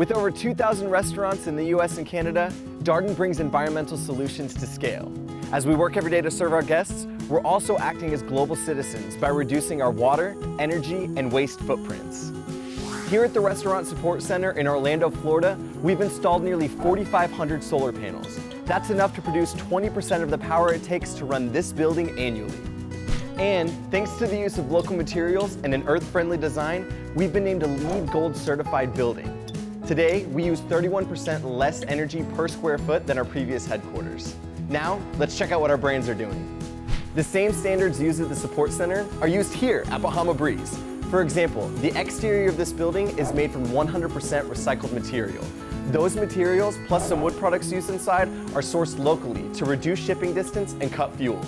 With over 2,000 restaurants in the US and Canada, Darden brings environmental solutions to scale. As we work every day to serve our guests, we're also acting as global citizens by reducing our water, energy, and waste footprints. Here at the Restaurant Support Center in Orlando, Florida, we've installed nearly 4,500 solar panels. That's enough to produce 20% of the power it takes to run this building annually. And thanks to the use of local materials and an earth-friendly design, we've been named a LEED Gold certified building. Today, we use 31% less energy per square foot than our previous headquarters. Now, let's check out what our brands are doing. The same standards used at the support center are used here at Bahama Breeze. For example, the exterior of this building is made from 100% recycled material. Those materials, plus some wood products used inside, are sourced locally to reduce shipping distance and cut fuel.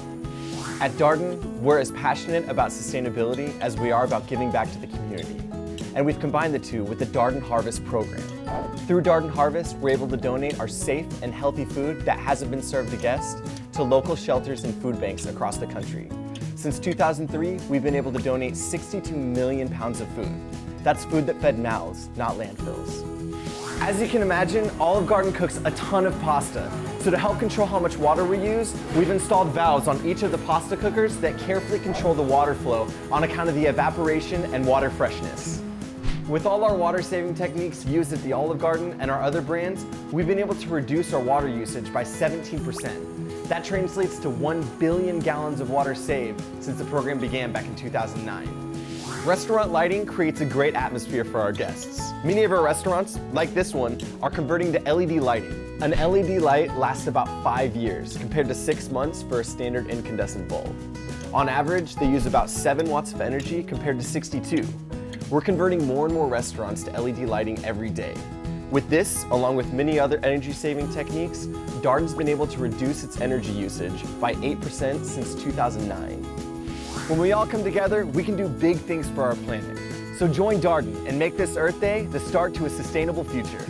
At Darden, we're as passionate about sustainability as we are about giving back to the community. And we've combined the two with the Darden Harvest program. Through Darden Harvest, we're able to donate our safe and healthy food that hasn't been served to guests to local shelters and food banks across the country. Since 2003, we've been able to donate 62 million pounds of food. That's food that fed mouths, not landfills. As you can imagine, Olive Garden cooks a ton of pasta. So to help control how much water we use, we've installed valves on each of the pasta cookers that carefully control the water flow on account of the evaporation and water freshness. With all our water saving techniques used at the Olive Garden and our other brands, we've been able to reduce our water usage by 17%. That translates to 1 billion gallons of water saved since the program began back in 2009. Restaurant lighting creates a great atmosphere for our guests. Many of our restaurants, like this one, are converting to LED lighting. An LED light lasts about five years compared to six months for a standard incandescent bulb. On average, they use about seven watts of energy compared to 62. We're converting more and more restaurants to LED lighting every day. With this, along with many other energy saving techniques, Darden's been able to reduce its energy usage by 8% since 2009. When we all come together, we can do big things for our planet. So join Darden and make this Earth Day the start to a sustainable future.